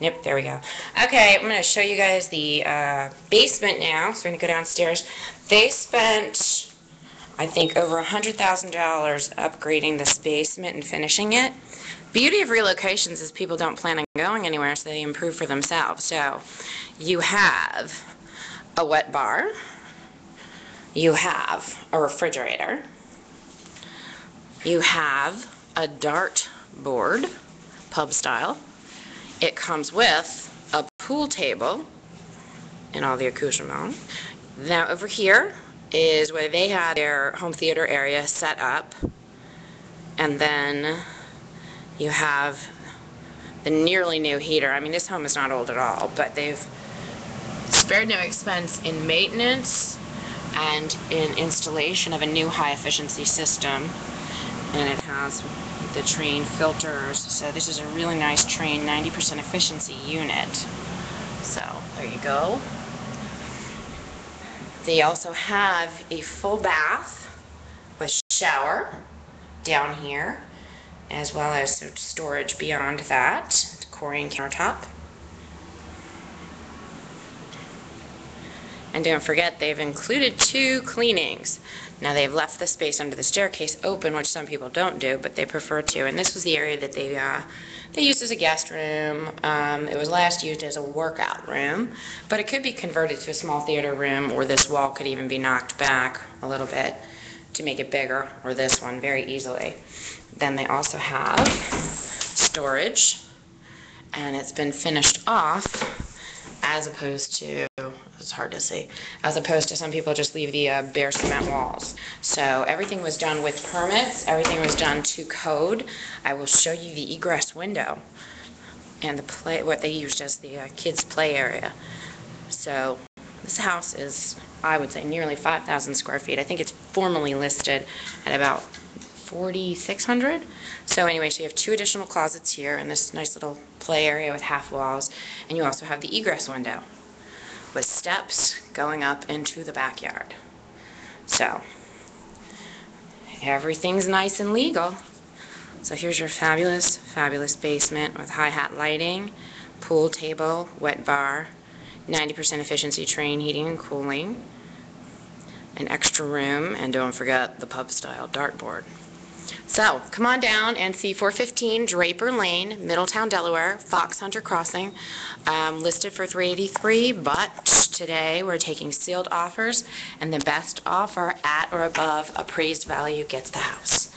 Yep, there we go. Okay, I'm going to show you guys the uh, basement now. So we're going to go downstairs. They spent, I think, over $100,000 upgrading this basement and finishing it. Beauty of relocations is people don't plan on going anywhere, so they improve for themselves. So you have a wet bar. You have a refrigerator. You have a dart board, pub style. It comes with a pool table and all the accoutrement. Now over here is where they had their home theater area set up. And then you have the nearly new heater. I mean, this home is not old at all, but they've spared no expense in maintenance and in installation of a new high efficiency system. And it has the Trane filters. So this is a really nice Trane 90% efficiency unit. So there you go. They also have a full bath with shower down here, as well as storage beyond that, Corian countertop. And don't forget, they've included two cleanings. Now they've left the space under the staircase open, which some people don't do, but they prefer to. And this was the area that they uh, they used as a guest room. Um, it was last used as a workout room, but it could be converted to a small theater room, or this wall could even be knocked back a little bit to make it bigger, or this one very easily. Then they also have storage, and it's been finished off as opposed to it's hard to see, as opposed to some people just leave the uh, bare cement walls. So everything was done with permits, everything was done to code. I will show you the egress window and the play, what they used as the uh, kids' play area. So this house is, I would say, nearly 5,000 square feet. I think it's formally listed at about 4,600. So anyway, so you have two additional closets here and this nice little play area with half walls. And you also have the egress window with steps going up into the backyard. So everything's nice and legal. So here's your fabulous, fabulous basement with hi-hat lighting, pool table, wet bar, 90% efficiency Trane heating and cooling, an extra room, and don't forget the pub style dartboard. So come on down and see 415 Draper Lane, Middletown, Delaware, Fox Hunter Crossing, um, listed for 383 but today we're taking sealed offers, and the best offer at or above appraised value gets the house.